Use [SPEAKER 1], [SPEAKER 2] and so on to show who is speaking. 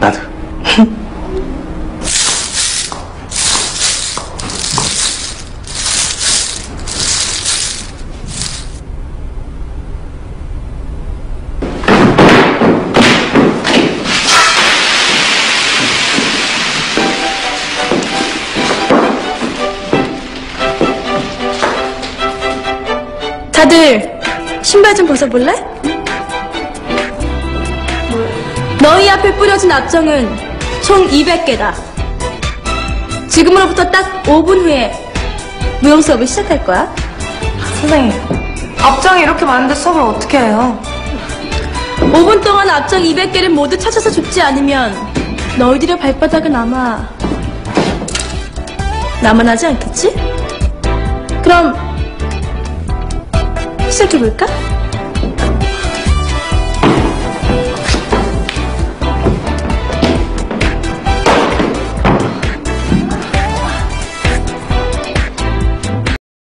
[SPEAKER 1] 나도.
[SPEAKER 2] 다들 신발 좀 벗어볼래? 너희 앞에 뿌려진 압정은 총 200개다. 지금으로부터 딱 5분 후에 무용 수업을 시작할 거야.
[SPEAKER 3] 선생님, 앞장이 이렇게 많은데 수업을 어떻게 해요?
[SPEAKER 2] 5분 동안 압정 200개를 모두 찾아서 줍지 않으면 너희들의 발바닥은 아마 남아나지 않겠지? 그럼 시작해볼까?